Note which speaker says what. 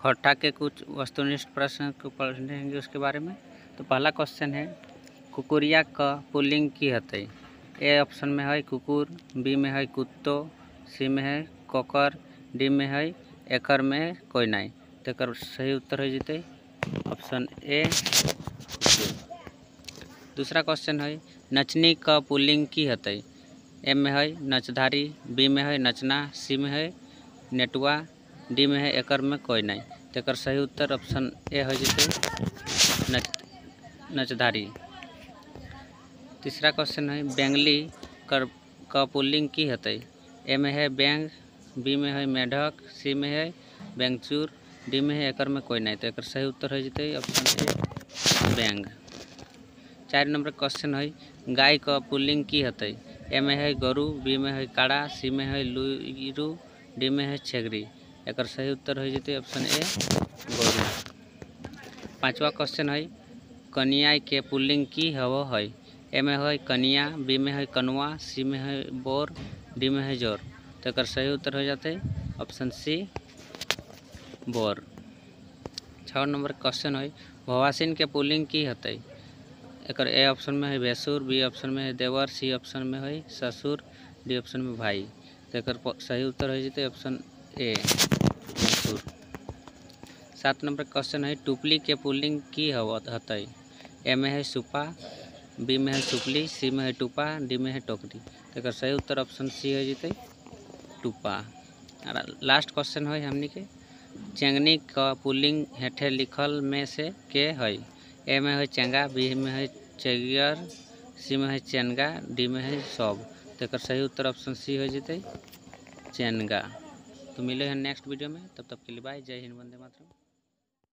Speaker 1: खट्टा के कुछ वस्तुनिष्ठ प्रश्न को पढ़ेंगे उसके बारे में। तो पहला क्वेश्चन है, कुकुरिया क पुल्लिंग की हतई ए ऑप्शन में है कुकुर बी में है कुत्तो सी में है कोकर डी में है एकर में कोई नहीं। तो एकर सही उत्तर हो जते। ऑप्शन ए दूसरा क्वेश्चन है, नचनी का पुल्लिंग की हतई ए में है नचधारी बी में है नचना सी में है नेटुआ डी में है, एकर में कोई नहीं। तो एकर सही उत्तर ऑप्शन ए हो जते, नच, नचधारी। तीसरा क्वेश्चन है, बेंगली कर क की हतई ए में है बैंग बी में है मेढक, सी में है बैंगचूर, डी में है एकर में कोई नहीं। तो एकर सही उत्तर हो जते, ऑप्शन ए बैंग चार नंबर क्वेश्चन है गाय क पुल्लिंग की हतई ए में है गरु, बी में है काड़ा सी में है लुइरू, डी में है छेगरी। एकर सही उत्तर हो जते ऑप्शन ए गरु। पांचवा क्वेश्चन है कनिया के पुल्लिंग की हव है ए में है कनिया बी में है कनुआ सी में है बोर डी में है ज़ोर। तो एक सही उत्तर हो जाते ऑप्शन सी बोर। छः नंबर क्वेश्चन है भवासीन के पुलिंग की हतई एकर ए ऑप्शन में है भैंसुर बी ऑप्शन में है देवर सी ऑप्शन में है ससुर डी ऑप्शन में भाई। तो एकर सही उत्तर हो जते ऑप्शन ए ससुर सात नंबर क्वेश्चन है टुपली के पुल्लिंग की हतई। ए में है सुपा बी में है सुपली सी में है टुपा डी में है टोकरी। तो एकर सही उत्तर ऑप्शन सी हो जते, टुपा। लास्ट क्वेश्चन है हमनी के। चेंगनी क पुल्लिंग हेठे लिखल में से के है ए में है चेंगा बी में है चेगियर सी में है चेनगा डी में है सब। तो एकर सही उत्तर ऑप्शन सी हो जते, चेनगा। तो मिले हैं नेक्स्ट वीडियो में, तब तक के लिए बाय जय हिंद, वंदे मातरम।